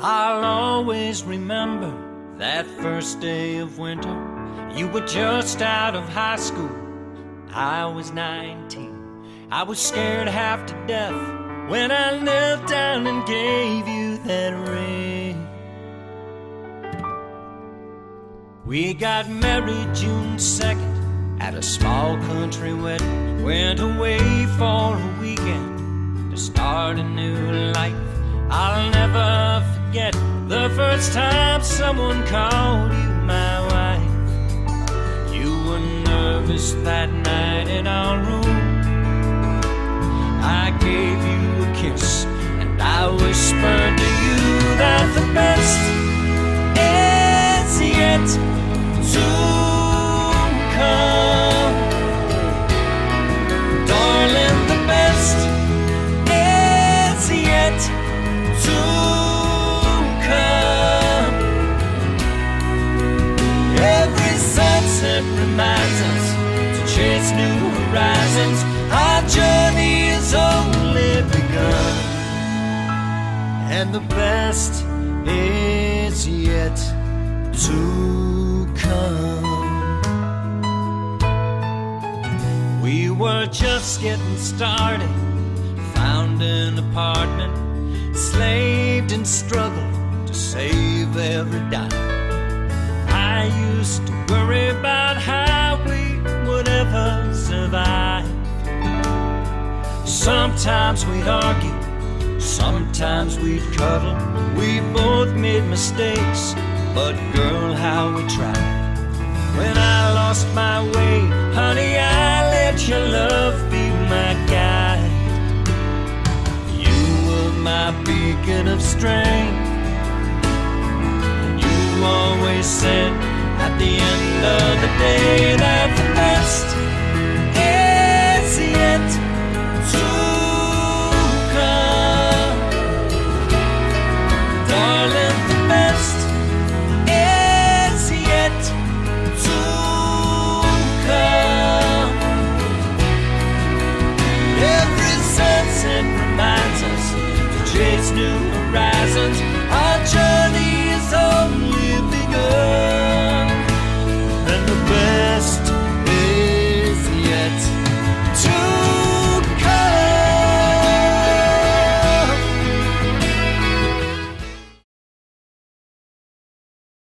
I'll always remember that first day of winter. You were just out of high school. I was 19. I was scared half to death when I knelt down and gave you that ring. We got married June 2nd at a small country wedding. Went away for a weekend to start a new life. I'll never forget the first time someone called you my wife. You were nervous that night in our room. I gave you a kiss and I whispered to you that the sunset reminds us to chase new horizons. Our journey is only begun, and the best is yet to come. We were just getting started, found an apartment, slaved and struggled to save every dime. I used to worry about how we would ever survive. Sometimes we'd argue, sometimes we'd cuddle. We both made mistakes, but girl, how we tried. When I lost my way, honey, I let your love be my guide. You were my beacon of strength. You always said the end